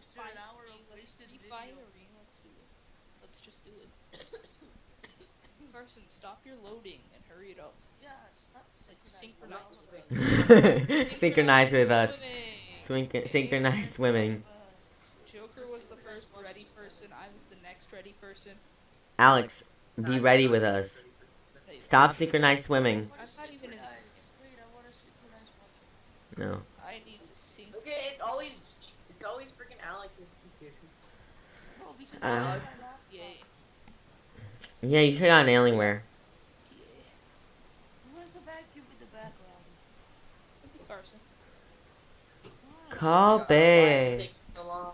After an hour of wasted video. Let's do it. Let's just do it. Carson, stop your loading and hurry it up. Yeah, stop Synchronize synchronizing. with us. Synchronize with us. swimming. Swink- synchronized swimming. Joker was the first ready person. I was the next ready person. Alex, be ready with us. Stop synchronized swimming. I wanna I'm not even in- synchronize. Wait, I wanna synchronize watching. No. I need to sync. Okay, it's always it's always freaking Alex's computer. No, because Uh. that's my Yeah, you should on Alienware. Yay. Who has the vacuum in the background? Carson. Why? Call is it Bay. so long?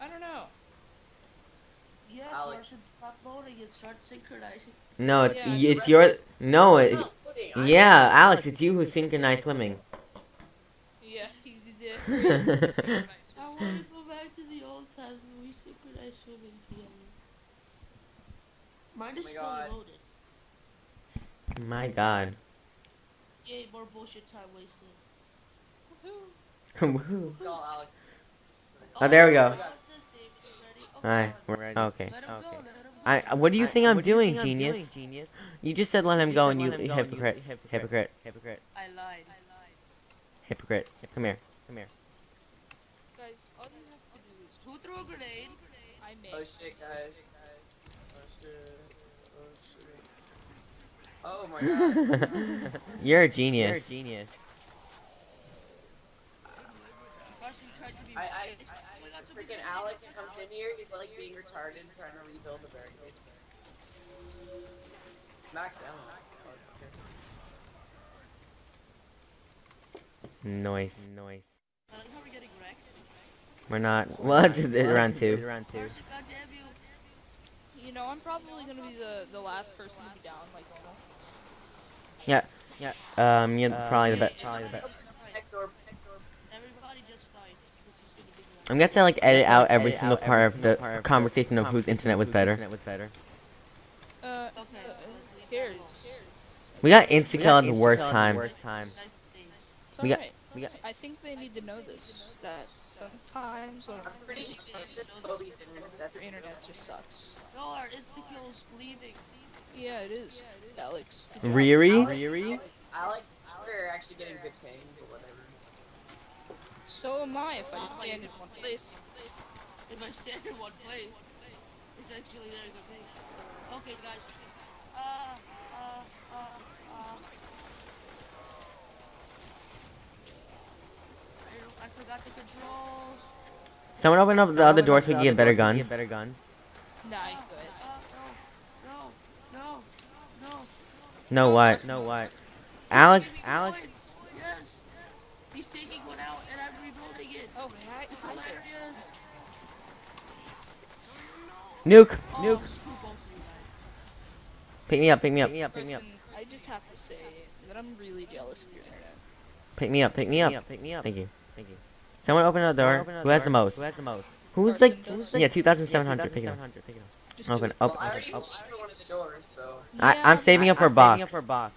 I don't know. Yeah, Alex. Carson, stop loading and start synchronizing. No, it's Yeah. it's your no. I'm It, not I'm- yeah, Alex, it's you who synchronized swimming. Yeah, he did we synchronized swimming together. Mine is Oh my fully God. loaded. My God. Yay, more bullshit time wasted. Woohoo. Woohoo. It's. Oh, there we go. Alex's David is ready. Alright, we're ready. Okay. Let him go, let him go. I. What do you think I'm doing, I'm genius? doing, genius? You just said let him You go and you let him go and you hypocrite. Hypocrite. Hypocrite. I lied. Hypocrite. Come here. Come here. Guys, all you have to do is Who threw a grenade? I made. Oh shit, guys. Oh shit. Oh shit. Oh my god. You're a genius. You're a genius. genius. Gosh, you tried to be I, I. I, Oh God, I freaking Alex comes in here, he's like being retarded trying to rebuild the barricades. Max ammo. Noise. Noise. I like how we're getting wrecked. We're not. Well, it's around two. Around two. Carson, goddamn you. You know, I'm probably gonna be the the last person to be down like normal. Um, you're Um, probably the best. Probably the best. it's fine. Next door. Next door. Everybody just fight. This is gonna be the I'm gonna have to like edit out every Edit single out part every of the part of conversation of whose internet was better. Internet was better. Uh, Okay, uh, let's leave who that cares? We got We insta got at the worst kill the time. worst time. Knife days. It's We got- we got- I think they need to know this. That sometimes when I'm pretty sure it's just Kobe's internet. That's your internet just sucks. Y'all are insta kills leaving. Yeah, it is. Alex. good job. Riri? Alex, Alex, we're actually getting good ping, but whatever. So am I if I stand in one place. If I stand in one place, it's actually there good thing. Okay, guys. Uh, uh, uh, uh. I, don't- I forgot the controls. Someone open up the other door so we can get better guns. Get better guns. Nice, no, no, no, no. No what? No what? Alex. Alex? points. Yes. He's taking one out and I'm rebuilding it. Oh, heck. It's hilarious. Nuke. Oh, Nuke. screw both of you guys. Pick me up. Pick me up. Pick me up. Pick me up. I just have to say that I'm really jealous of your internet. Pick me up. Pick me Pick up. me up. Pick me up. Thank you. Thank you. Someone open the door. Open Who has the most? Who has the most? Who's like? Person does. Yeah, 2,700. Pick it up. 2,700. Pick it up. Just do Open up. Well, I already up. paid for one of the doors, so. I, Yeah, I'm saving up for a I'm saving box. up for a box.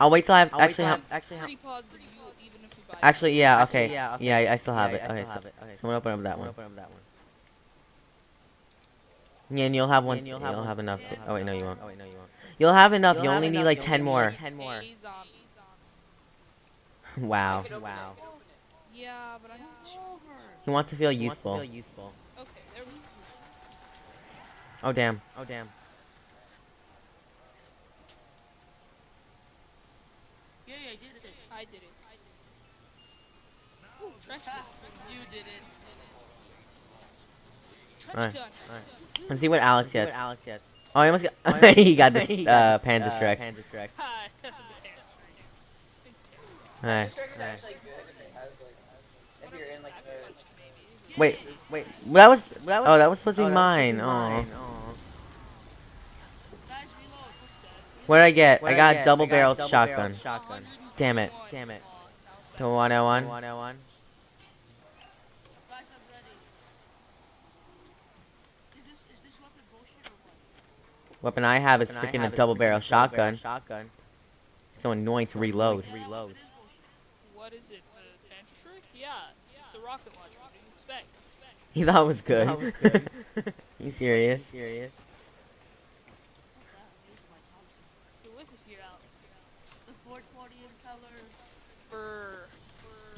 I'll wait till I have I'll actually. have- actually have. Pretty positive you will, even if you buy it. Actually, yeah. Actually, Okay. yeah, okay. Yeah, I still have Yeah, it. I Okay. still So have it. Okay. so someone open up that one. Open up that one. Yeah, and you'll have one. And You'll you'll have, have enough. Yeah. To, oh wait, no, you won't. Oh wait, no, you won't. You'll have enough. You'll you only need like 10 more. Ten more. Um, Hey, zombie. wow. Open Wow. it, open it. Yeah, but I'm Over. He wants to feel He wants to useful. feel useful. okay. There we Jesus. Oh damn. Oh damn. Yeah, yeah, I did it. I did it. I did it. Ooh, trench. Ha, you did it. Trench Alright. Let's see what Alex See what gets. Alex gets. Oh, he almost got. Oh, he he got this He uh, Panzer this, Strike. Panzerschreck. The. Wait, wait. That was. That was- Oh, that was supposed to Oh, be that was mine. Oh. to be mine. Aw. Guys, reload. What did I get? What I did got get? double I got barreled double-barreled shotgun. Shotgun. Damn it. Damn it. To 101. 101. Guys, I'm ready. Is this is this weapon bullshit or what? Weapon I have is freaking a double freaking barrel double-barrel shotgun. Shotgun. It's so annoying to reload. Yeah, Reload. Weapon is bullshit. What is it? The trench trick? Yeah. Yeah. It's a rocket launcher. What do you expect? He thought it was good. That was good. you serious? serious? I'm using my Thompson. You're with it here, Alex. The 420 impeller. Brr.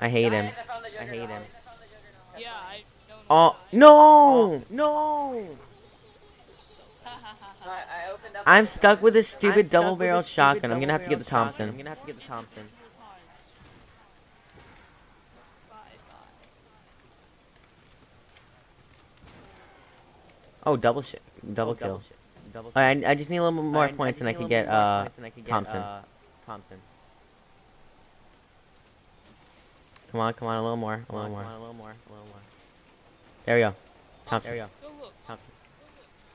I hate him. I found the I hate him. I found the Juggernaut. Yeah, I don't Oh know. no! No! I'm stuck with this stupid double-barreled shotgun. I'm gonna have to get the Thompson. shotgun. I'm gonna have to get the Thompson. Individual times. Bye, bye. Oh, double shit. Double Oh, kill. double shit. Double I, I just need a little more I- I points just and I can little get bit more uh points and I can get, Thompson. uh, Thompson. Come on, come on, a little more, a Come on, little more. on, a little more, a little more. There we go. Thompson. There we go. Go. Thompson.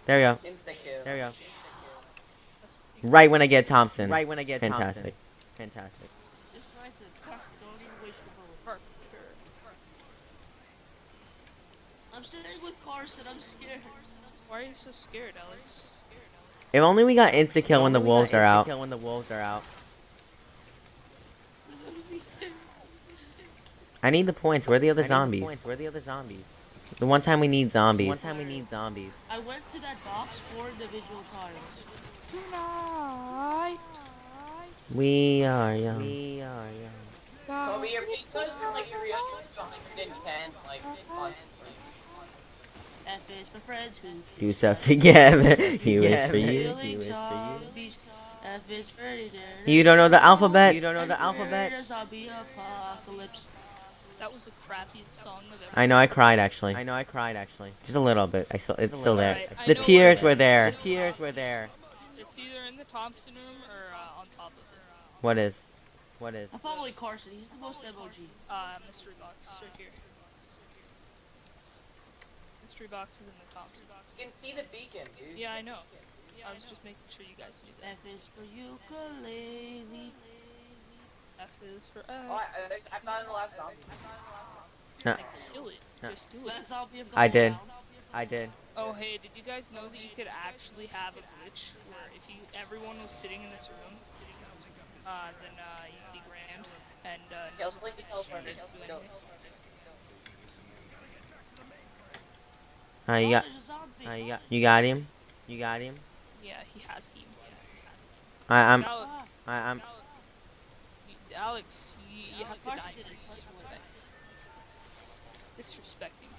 There we go. Insta kill. There we go. That's pretty Right when I get Thompson. Right when I get Fantastic. Thompson. Fantastic. Just like the Carson, don't even waste your bullets. I'm staying with Carson, I'm scared. Why are you so scared, Alex? If only we got insta kill when the Only we got wolves are out. Kill when the wolves are out. I'm scared. I need the points. Where are the other I need the zombies? points. Where are the other zombies? The one time we need zombies. One time we need zombies. I went to that box four individual times. Tonight. We are young. We are young. Kobe, your peak goes from like your real goes to 110, like constantly. F is for friends who Do stuff together. U is for you. Killing U is for zombies. F is for you. You don't know the alphabet? You don't know the alphabet? create a zombie apocalypse. That was the crappiest song I've ever I know. I cried actually. I know I cried actually. Just a little bit. I still. It's still there. bit. The tears were there. The tears were there. It's either in the Thompson room or uh, on top of it. What is? What is? I'm following Carson, he's the most MOG. Uh, mystery box right here. Mystery box is in the Thompson. You can see the beacon, dude. Yeah, I know. I was just making sure you guys knew that. F is for ukulele. F is for Oh, uh, I, I, I found the last zombie. I found the last zombie. No. kill it. No. Just do it. Last zombie of the I did. I did. Oh, hey, did you guys know that you could actually have a glitch where if you everyone was sitting in this room, uh, then uh, you'd be grand and uh, Yeah, let's link the teleporter. Let's Let's do go. it. Uh, you Oh, got. there's a zombie. Uh, you got- You got him. You got him? yeah, he has him. I, I'm. Alex, I, I'm. you- Alex, you, you have to die. did it. for Carson went. Disrespecting.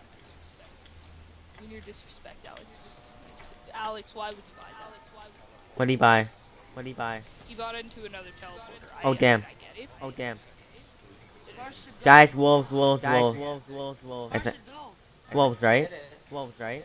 When you're disrespect, Alex. Alex, why would you buy that? Alex, why would you? What do you buy? What do you buy? He bought into another teleporter. Oh, get damn. I get it. Oh damn. Guys, wolves, wolves, Guys, wolves. wolves, wolves, wolves. I thi- Carson, go. Wolves, right? Did it. Wolves, right?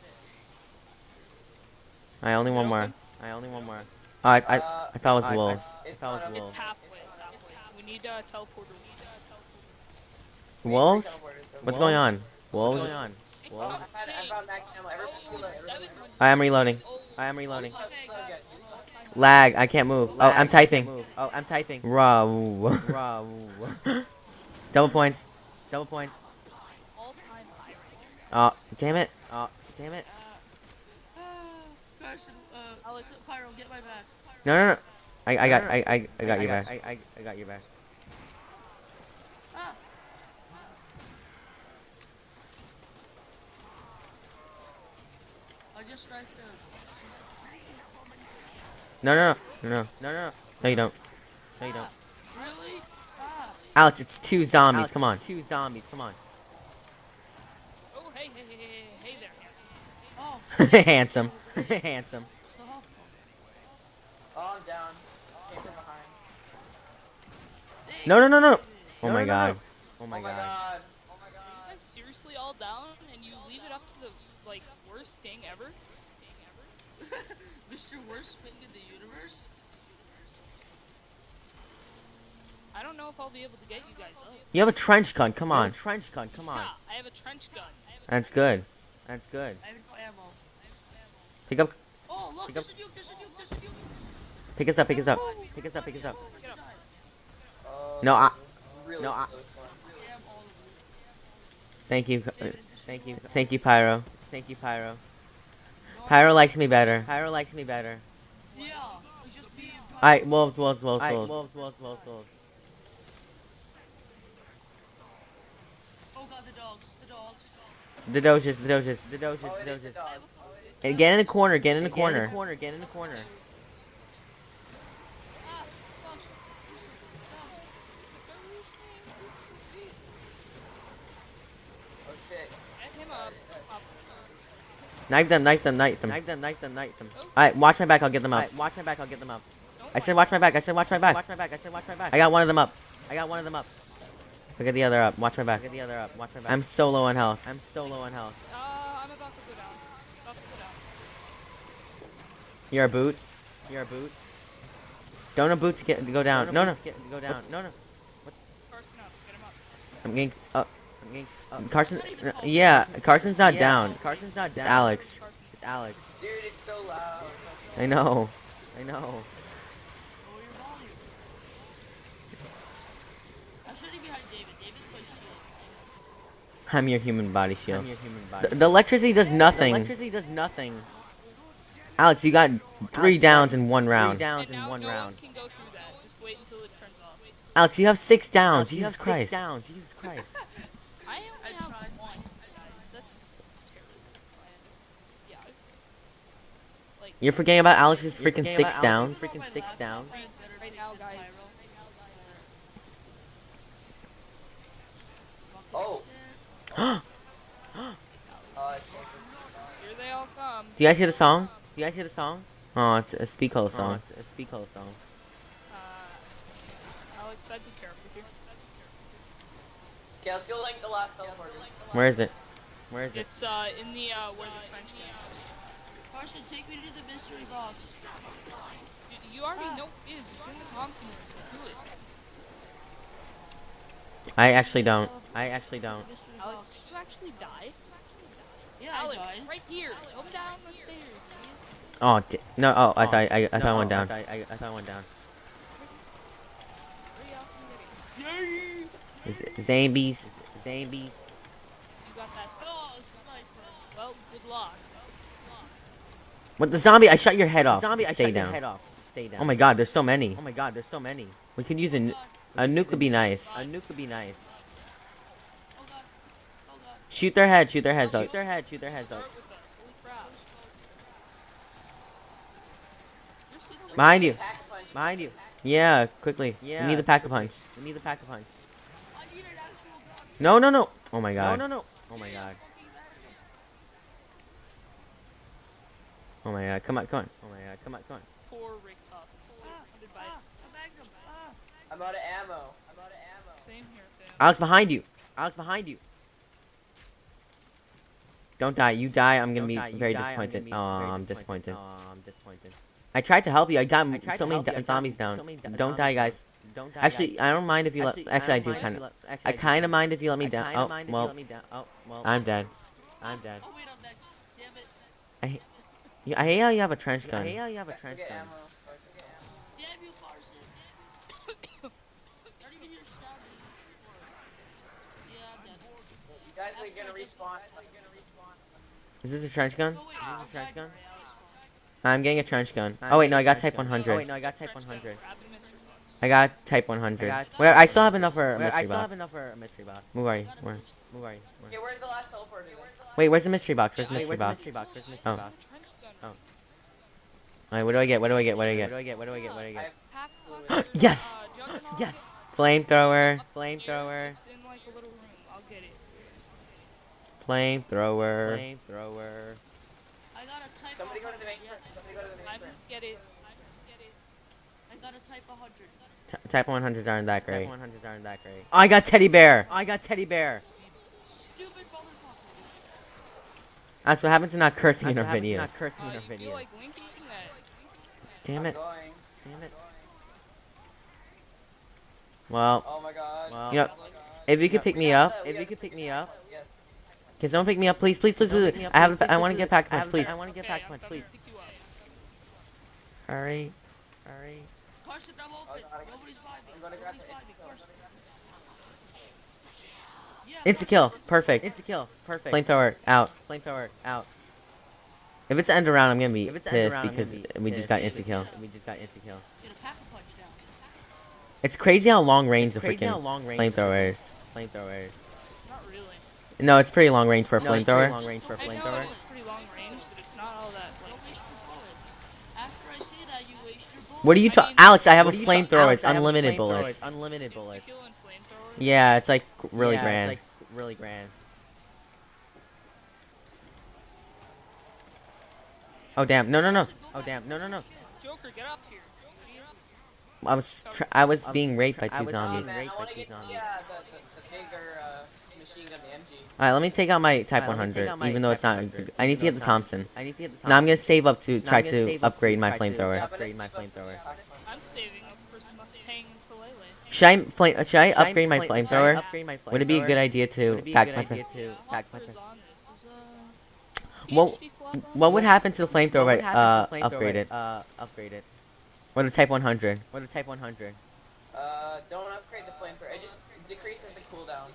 I only Is one more. I only one more. Oh, I, I, Uh, I thought it was I- I- wolves. It's I thought it was It's halfway. Halfway. We need a teleporter. We need a teleporter. Wolves? Three teleporters, though. What's going on? What's going on? Six, Oh, I, found, I found max ammo. Everyone reload, seven everyone hundred- I am reloading. oh, I am reloading. Lag. I can't move. Oh, I'm typing. Oh, I'm typing. Raw. Raw. Double points. Double points. Oh, damn it. Oh, damn it. Carson, uh, Alex. Pyro, get my back. No, no, no. I, I got, I, I, I got you I back. I, I, I got you back. I just striked him. No, no, no, no, No, no, no. no, you don't. No, you don't. Really? Alex, it's two zombies. Alex, Come on. it's Two zombies. Come on. Oh, hey, hey, hey, hey, hey, hey there, handsome. Oh, Handsome. Handsome. Oh, I'm down. Came from behind. Dang, No, no, no, no. Oh No, my no, no, god. Oh my oh god. Oh my Are you god. guys seriously all down and you leave it up to the like worst thing ever? Mr. Worst Thing in the universe? I don't know if I'll be able to get you guys up. You have a trench gun. Come You a on. Trench gun. Come on. Yeah, I have a trench gun. A That's good. That's good. I have no ammo. Pick up, Oh, look, Pick there's a nuke, nuke, there's a nuke. pick us up, pick us up. Pick us up. Pick us up. Where's the guy? Oh, No, I- Really no, I- close one. Damn, all of you. Thank you. uh, David, is this Thank you. Thank you, Pyro. Thank you, Pyro. Pyro likes me better. Pyro likes me better. Yeah, just being Alright, wolves, wolves, wolves, Alright, wolves. wolves, wolves, wolves, wolves. Oh, Oh god, the dogs. The dogs. The doges, the doges, the doges, Oh, the the doges. dogs. It is And get in the corner, get in the Get corner. in the corner, get in the corner. Dogs. Please stop. Shit. Get him up. up. Knife them, knife them, knife them. Knife them, knife them, knife them. Alright, watch my back, I'll get them up. Alright, watch my back, I'll get them up. I said watch my back, I said watch my back. Watch my back, I said watch my back. I got one of them up. I got one of them up. Look at the other up, watch my back. Get the other up, watch my back. I'm so low on health. I'm so low on health. Uh, I'm about to go down. About to go down. You're a boot. You're a boot. Don't a boot to get to go down. Don't No, no. Get, go down. No, no. What's... Carson up. Get him up. I'm getting up. I'm getting, uh, Carson. Not even tall. Yeah, Carson's not yeah, down. Carson's not down. It's down. Alex. Carson. It's Alex. Dude, it's so loud. I know. I know. Lower your volume. I'm sitting behind David. David's my shield. I'm your human body shield. I'm your human body. The, the electricity does nothing. The nothing. electricity does nothing. Alex, you got three you got downs in one round. Three downs in one no round. One can go through that. Just wait until it turns off. Alex, you have six downs. Alex, you Jesus have Christ. Six downs. Jesus Christ. I only I have tried. one. That's, that's terrible. Yeah. Like You're forgetting about Alex's You're freaking six about downs. Freaking six downs. Right now, guys. Oh. Do Uh, here they all come. you guys hear the song? Do you guys hear the song? Oh, it's a speak hole Oh, song. it's a Speak Hole song. Uh, Alex, I'd be careful here. Okay, let's go like the last teleport. Where is it? Where is it? It's uh in the uh where the trench is. Carson, take me to the mystery box. You, you already know it is. It's in the Thompson. Do it. I actually don't. I actually don't. Mystery Alex, did you actually die? Yeah, I Alex, died. right here. Come down the stairs, idiot. Oh, di- no. Oh, I Oh, thought I, I thought I No, went down. I, thought- I, I thought I went down. Hurry up and get it. Z- Zambies. Zambies. You got that. Oh, sniper. Well, good luck. What the zombie? I shot your head off. Zombie, I Stay shut down. your head off. Stay down. Oh my God, there's so many. Oh my god, there's so many. We could use a, Oh nu- god. a nuke. Would be nice. A nuke would be nice. Oh god. Oh god. Shoot their head. Shoot their heads Shoot up. Shoot their head, shoot their heads up. with us. Holy crap. You're super Behind you. Pack a punch. Behind you. Yeah, quickly. Yeah. We need the pack a punch. We need the pack a punch. I need an actual gun. No, no, no. Oh my God. no, no. no. Oh my god. Oh my God. Come on, come on. Oh my god. Come on, come on. poor Rick Tough. So funded by a ah, magnum. Ah, ah, ah. I'm out of ammo. I'm out of ammo. same here. Alex, behind you. Alex, behind you. Don't die. You die. I'm gonna Don't be die, very die, I'm gonna disappointed. be Oh, I'm disappointed. Oh, I'm disappointed. I tried to help you. I got I m- tried so many you. d- I got zombies so down. many d- Don't die, guys. Don't die, Actually, guys. I don't mind if you let. Actually, Actually, I don't do mind kind of. you let- actually, I kind of mind if you let me down. Oh, mind if you well, let me down. Oh, well. I'm dead. I'm dead. Oh wait, I'm next. Damn it. I hate, yeah, I hate how you have a trench gun. I hate how you have a trench gun. ammo. Let's go get ammo. Damn you, Carson. Not even here to. Yeah, I'm dead. You guys are gonna respawn. Are you gonna respawn? Is this a trench gun? Oh wait, Is I'm this a trench gun? I'm getting a trench gun. I'm Oh wait, no, I got Type gun. 100. Oh wait, no, I got Type 100. gun, grab the mystery box. I got Type 100. I got- Where I still have enough for a Wait, I mystery still have box. enough for a mystery box. Move are you? Where? pistol. Where are you? Where? Okay, where's the last teleporter? then? Wait, where's the mystery box? Where's the Yeah, Wait, mystery where's the box? mystery box? Where's the mystery Oh. box? Oh. Alright, what do I get? What do I get? What do I get? What get? do I get? What do I get? What do I I get? Yes! Yes! uh, juggernaut, Yes! Flamethrower. Flamethrower. It's in like a little room. I'll get it. Flamethrower. Flamethrower. I got a type Somebody go to the 100. main Yes. Somebody go to the main I get it. I will get it. I got a type 100. T- Type 100s aren't that great. Type great. 100s aren't that great. I got teddy bear. I got teddy bear. Stupid motherfucker. That's what happens to not cursing in our what happens to videos. Not cursing Uh, in our you videos. like linking that. Damn it. Damn it. Well, Oh my god. Well, You know, Oh my god. if you could pick me up, if you could pick me up. Punch, Yes. can someone pick me up, please, please, please, Someone please? up, I have, please, a, I please, want to get please. pack I punch, please. I want to get Okay, pack punch, please. to pick you up. Alright. Alright. Carson, I'm Oh, open. God, I got Nobody's you. by me. Gonna grab Nobody's the by me. Insta-kill. Carson. Yeah, Insta Carson, kill. Perfect. It's a kill. Perfect. Flamethrower out. Flamethrower out. If it's end around, I'm gonna be If it's end pissed around, because gonna be we just got because insta kill. We just got insta kill. Get a pack a punch down. It's crazy how long range It's the crazy how freaking long range flamethrower is. Flamethrower is. Not really. No, it's pretty long range for a No, it's pretty flamethrower. long range for a I know flamethrower. it's pretty long range, but it's not all that like. Don't waste your bullets. After I say that, you waste your bullets. What are you I ta- Alex, I have a What do you ta- flamethrower. It's I have a unlimited flamethrower, bullets. It's unlimited bullets. kill and flamethrower. Yeah, it's like really yeah, grand. It's like really grand. Oh damn! No, no, no! Oh, damn. No, no, no. Joker, get up here. Joker, get up. I was I was being raped by two Oh, zombies. being oh, man, raped I by wanna the, the bigger uh, machine gun, the MG. All right, let me take out my Type Alright, let me take 100, my even though it's not. I need to get the Thompson. I need to get the Now I'm gonna save up to Now try gonna to to upgrade my flamethrower. Yeah, but upgrade my flamethrower. yeah, I- I'm saving up for Mustang. Should I flame? Should I upgrade my flame- should I flamethrower? upgrade Would it be a good idea to it be a pack my? idea fl- pack my Hopper's fl- on this. Is, uh, What- PhD flop on What would happen to the flamethrower? would if I, happen Uh, to flamethrower upgrade it. Uh, upgrade it. Or the Type 100. Or the Type 100. Uh, don't upgrade the flamethrower. It just decreases the cooldown.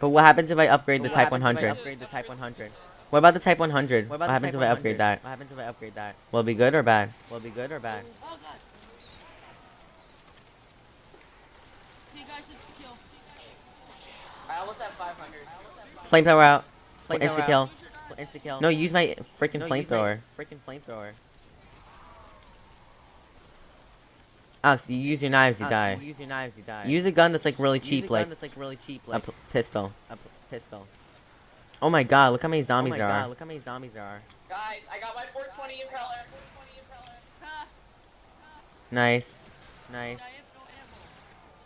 But what happens if I upgrade the Type happens if I 100? Upgrade the Type 100. What about the Type 100? What What, about the happens Type if I upgrade that? What happens if I upgrade that? Will it be good or bad? Will it be good or bad? Oh god. Hey guys, it's the kill. I almost have 500. I almost have 500. Flamethrower out. Flamethrower Insta kill. Use your. Insta kill. No, use my freaking No, use flamethrower. Freaking flamethrower. Alex, you use your knives, you Alex, die. You use your knives, you die. Use a gun that's like really Use a cheap, gun like that's like really cheap, a like p- pistol. a p- pistol. Oh my god, look how many zombies oh my there god, are. look how many zombies there are. Guys, I got my 420 impeller. 420 impeller. Ha! Nice. Nice. no.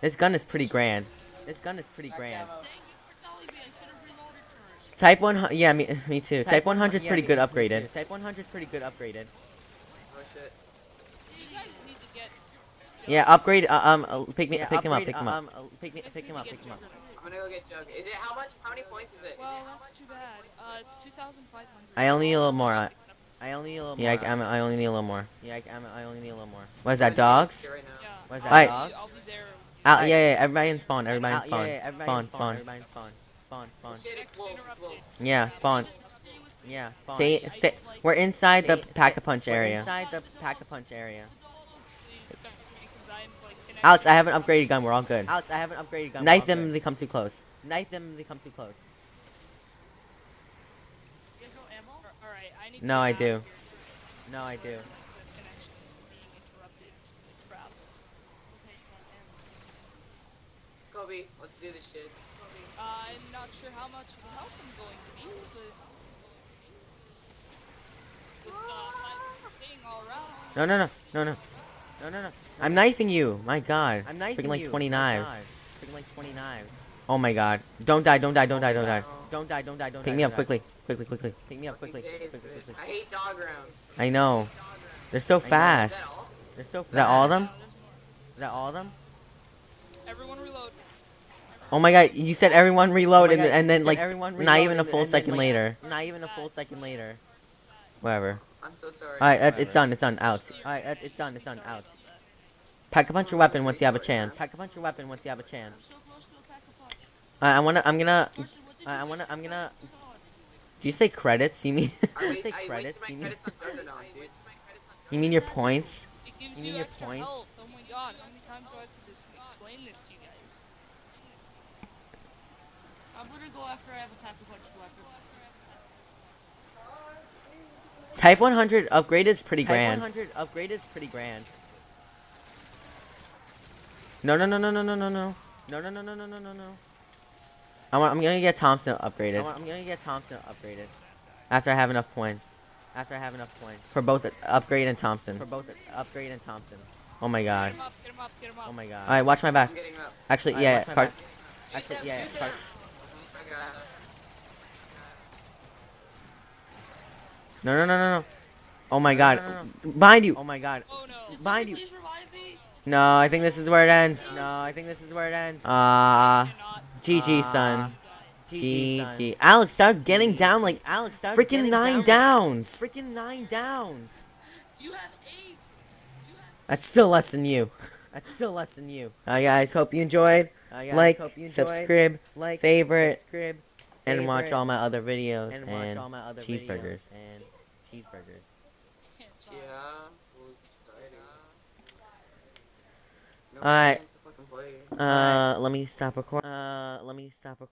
This gun is pretty grand. This gun is pretty Max grand. ammo. Thank you for telling me. I should have reloaded first. Type 100, yeah, me, me too. Type 100 is yeah, pretty me- good upgraded. Type 100 is pretty good upgraded. Oh shit. You guys need to get. Yeah, upgrade, uh, um, uh, pick me, Yeah, pick him up, upgrade, pick him uh, up. Um, uh, pick me, pick him up, pick him up. I'm gonna go get Jug. Is it how much? How many points is it? Is Well, it how that's too bad. Uh, it's 2,500. I only need a little more. I, I only need a little yeah, more. I, I'm, I only need a little more. yeah, I, I'm, I only need a little more. What is that, dogs? Right. Yeah. What is that, be- dogs? I'll be there. Out, Right. yeah, yeah, everybody in spawn, everybody in spawn. yeah, yeah, everybody Spawn, in spawn. Everybody in spawn. Spawn, spawn. Wolves. Yeah, spawn. Steven, stay with me. Yeah, spawn. Stay, stay. We're inside the pack-a-punch We're area. Inside the pack-a-punch area. Alex, I have an to- upgraded gun. We're all good. Alex, I have an upgraded gun. Knife them if good. they come too close. Knife them. They come too close. You have no ammo? All right, I need No, get I do. No, I do. The connection is being interrupted. Crap. Okay, you got ammo. Kobe, let's do this shit. Uh, I'm not sure how much help I'm going to be, but with uh, thing all around. No, no, no, no, no. No, no, no. I'm knifing you. My God. I'm knifing Freaking like you. 20 My knives. God. Freaking like 20 knives. Oh my God. Don't die. Don't die. Don't die. Don't die. Don't die, don't die, don't Pick die. me up don't die. quickly. Quickly, quickly. Pick me up quickly. Quickly, quickly. I hate dog rounds. I know. They're so fast. Is that all? They're so Is that all of them? There's more. Is that all of them? Everyone reload. Oh my God. You said everyone oh reload Oh and, and then like not even a full second later. Not even a full second later. Whatever. I'm so sorry. All right, that's, it's on, It's on, Out. Alright, that- it's on, it's on, out. Pack a punch your weapon once you have a chance. Pack a punch your weapon once you have a I'm chance. so close to a pack of punch. I, I wanna. I'm gonna. Carson, what did I- wanna- I'm gonna- credits on? What did you waste? Do you say credits? You mean? I, waste, Say I credits, wasted you my mean- credits on Juggernaut, dude. you mean your points? You you, mean your points? Oh my god, how many times do I have to explain this to you guys? I'm gonna go after I have a pack of punch to weapon. Type 100 upgrade is pretty grand. Type 100 upgrade is pretty grand. No, no, no, no, no, no, no, no. No, no, no, no, no, no, no, no. I want, I'm gonna get Thompson I upgraded want, I'm gonna get Thompson upgraded after I have enough points after I have enough points for both upgrade and Thompson. for both upgrade and Thompson. Oh my god. Get him up, get him up, get him up. Oh my god. All right, watch my back. I'm getting up. Actually, Alright, yeah, watch my Car- back. Shoot Actually, yeah, shoot Car- them. I got it. No, no, no, no, no. Oh my god, no, no, behind you. Oh my god. Oh no. Can Behind you. please revive me? No, I think this is where it ends. No, I think this is where it ends. Ah, Cannot. GG, son. GG, Alex, start getting down like Alex, start freaking nine downs. Freaking nine downs. You have eight. That's still less than you. That's still less than you. Alright, guys, hope you enjoyed. Uh, guys, like, hope you enjoyed. subscribe, like, favorite, subscribe, and watch all my other videos and and my other cheeseburgers. videos and cheeseburgers. Yeah. Alright. games to fucking play. Uh, let me stop recording. Uh, let me stop recording.